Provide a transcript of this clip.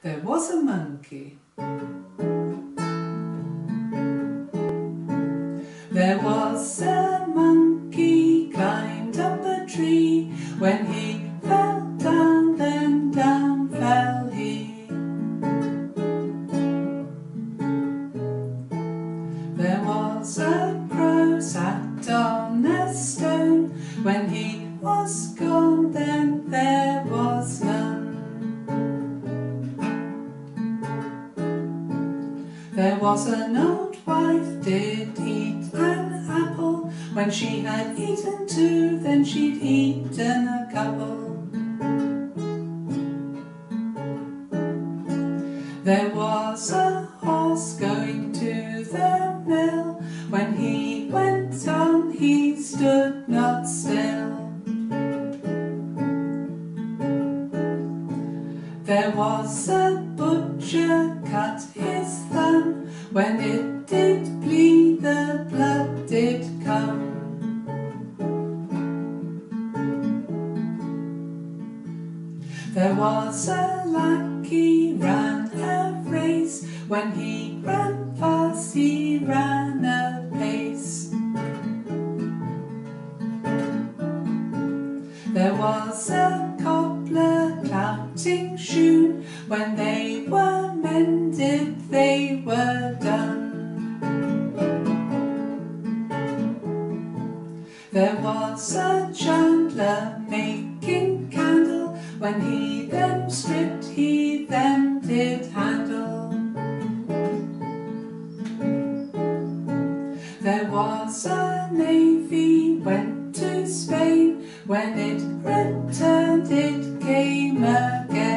There was a monkey. There was a monkey climbed up a tree. When he fell down, then down fell he. There was a crow sat on a stone. When he was gone, then there was There was an old wife did eat an apple. When she had eaten two, then she'd eaten a couple. There was a horse There was a butcher cut his thumb. When it did bleed, the blood did come. There was a lackey ran a race. When he ran fast, he ran a pace. There was a matching shoe. When they were mended, they were done. There was a chandler making candle. When he them stripped, he them did handle. There was a navy went to Spain. When it returned, it came again.